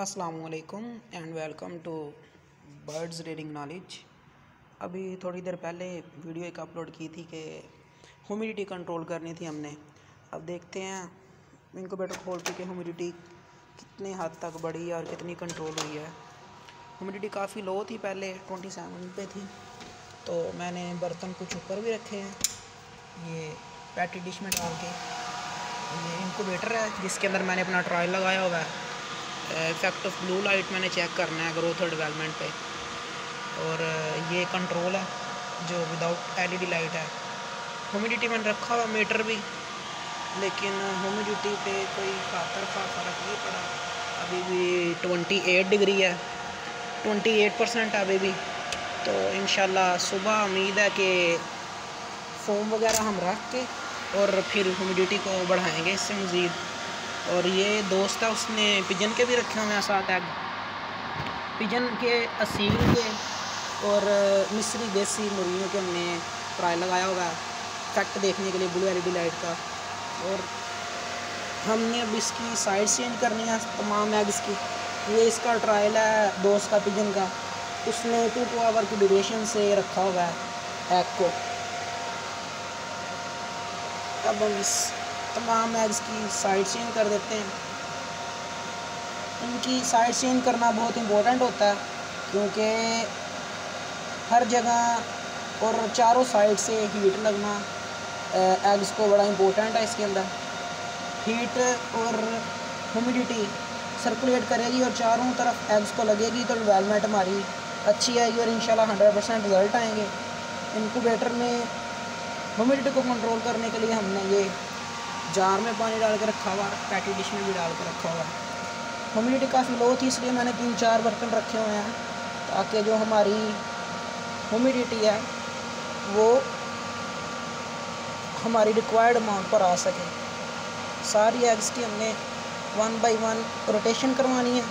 असलकुम and welcome to birds reading knowledge अभी थोड़ी देर पहले वीडियो एक अपलोड की थी कि ह्यूमिडिटी कंट्रोल करनी थी हमने। अब देखते हैं, इनको बेटर खोल के ह्यूमिडिटी कितने हद तक बढ़ी है और कितनी कंट्रोल हुई है। ह्यूमिडिटी काफ़ी लो थी पहले ट्वेंटी सेवन पे थी। तो मैंने बर्तन कुछ ऊपर भी रखे हैं, ये पैटी डिश में डाल के। ये इनक्यूबेटर है, जिसके अंदर मैंने अपना ट्रायल लगाया हुआ है। इफ़ेक्ट ऑफ़ ब्लू लाइट मैंने चेक करना है ग्रोथ और डेवलपमेंट पे। और, ये कंट्रोल है, जो विदाउट एलईडी लाइट है। ह्यूमिडिटी मैंने रखा हुआ मीटर भी। लेकिन ह्यूमिडिटी पे कोई खातर का फ़र्क नहीं पड़ा। अभी भी ट्वेंटी एट डिग्री है। ट्वेंटी एट परसेंट अभी भी। तो इन सुबह उम्मीद है कि फोम वगैरह हम रख के और फिर ह्यूमिडिटी को बढ़ाएँगे इससे मज़ीद। और ये दोस्त है, उसने पिजन के भी रखे हुए हैं साथ एग पिजन के, असील के और मिस्री देसी मुर्गियों के हमने ट्राई लगाया होगा है कट देखने के लिए ब्लू एलईडी लाइट का। और हमने अब इसकी साइड चेंज करनी है, तमाम एग्स की। ये इसका ट्रायल है, दोस्त का, पिजन का। उसने टू टू आवर की ड्यूरेशन से रखा हुआ है एग को। अब हम इस तमाम एग्स की साइड चेंज कर देते हैं। इनकी साइड चेंज करना बहुत इम्पोर्टेंट होता है, क्योंकि हर जगह और चारों साइड से हीट लगना एग्स को बड़ा इम्पोर्टेंट है इसके अंदर। हीट और ह्यूमिडिटी सर्कुलेट करेगी और चारों तरफ़ एग्स को लगेगी तो डेवलपमेंट हमारी अच्छी आएगी और इंशाल्लाह हंड्रेड परसेंट रिज़ल्ट आएँगे। इनक्यूबेटर में ह्यूमिडिटी को कंट्रोल करने के लिए हमने ये जार में पानी डाल के रखा हुआ पैटी डिश में भी डाल के रखा हुआ। है ह्यूमिडिटी काफ़ी लो थी, इसलिए मैंने तीन चार बर्तन रखे हुए हैं, ताकि जो हमारी ह्यूमिडिटी है, वो हमारी रिक्वायर्ड अमाउंट पर आ सके। सारी एग्स की हमने वन बाय वन रोटेशन करवानी है,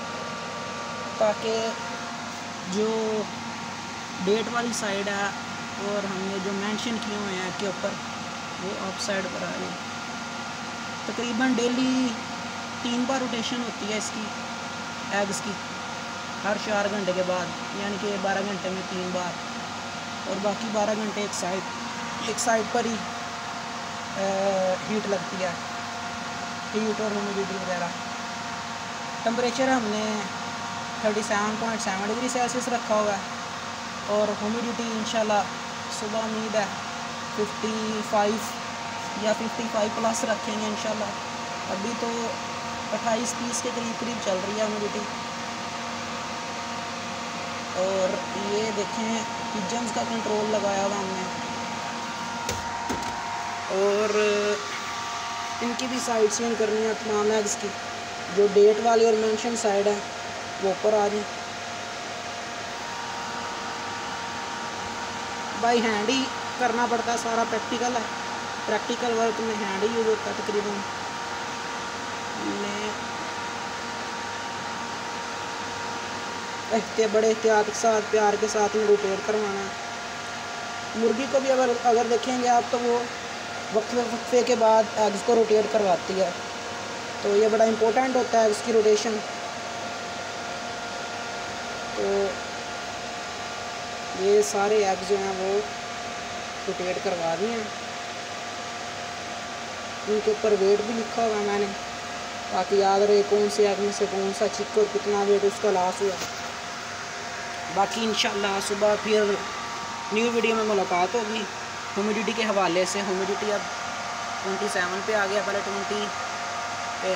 ताकि जो डेट वाली साइड है, और हमने जो मेंशन किए हुए हैं के ऊपर, वो अप साइड पर आ जाए तकरीबन डेली तीन बार रोटेशन होती है इसकी एग्स की, हर चार घंटे के बाद, यानी कि बारह घंटे में तीन बार, और बाकी बारह घंटे एक साइड एक साइड पर ही हीट लगती है हीट और ह्यूमिडिटी वगैरह। टम्परेचर हमने thirty seven point seven degree Celsius रखा हुआ है, और ह्यूमिडिटी इंशाल्लाह सुबह उम्मीद है फिफ्टी फाइव या फिफ्टी फाइव प्लस रखेंगे इन अभी तो अट्ठाईस तीस के करीब करीब चल रही है ह्यूमिडिटी और ये देखें पिजन्स का कंट्रोल लगाया हुआ हमने। और इनकी भी साइड सीन करनी है तमाम एग्स की। जो डेट वाली और मेंशन साइड है, वो ऊपर आ जाए बाई हैंड ही करना पड़ता है सारा प्रैक्टिकल है। प्रैक्टिकल वर्क में हैंड यूज़ होता है तकरीबन। एहते बड़े एहतियात के साथ, प्यार के साथ में रोटेट करवाना है। मुर्गी को भी अगर अगर देखेंगे आप तो वो वक्फे वक्फे के बाद एग्स को रोटेट करवाती है। तो ये बड़ा इम्पोर्टेंट होता है उसकी रोटेशन तो ये सारे एग्स जो हैं वो रोटेट करवा दिए हैं। उनके ऊपर वेट भी लिखा हुआ है मैंने। ताकि याद रहे कौन से एग में से कौन सा चिक और कितना वेट उसका लॉस हुआ। बाकी इन सुबह फिर न्यू वीडियो में मुलाकात होगी। ह्यूमिडिटी के हवाले से। ह्यूमिडिटी अब ट्वेंटी सेवन पर आ गया। पहले ट्वेंटी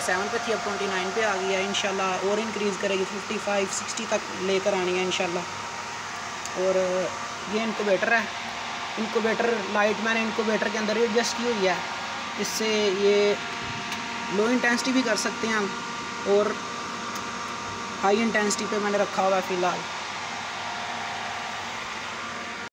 सेवन पे थी, अब ट्वेंटी नाइन पे आ गई है। इन और इंक्रीज़ करेगी। फिफ्टी फाइव सिक्सटी तक लेकर आनी है इन और, ये इनकोवेटर है। इनकोवेटर लाइट मैंने इनकोवेटर के अंदर ही एडजस्ट की हुई है। इससे ये लो इंटेंसिटी भी कर सकते हैं हम और हाई इंटेंसिटी पे मैंने रखा हुआ है फ़िलहाल।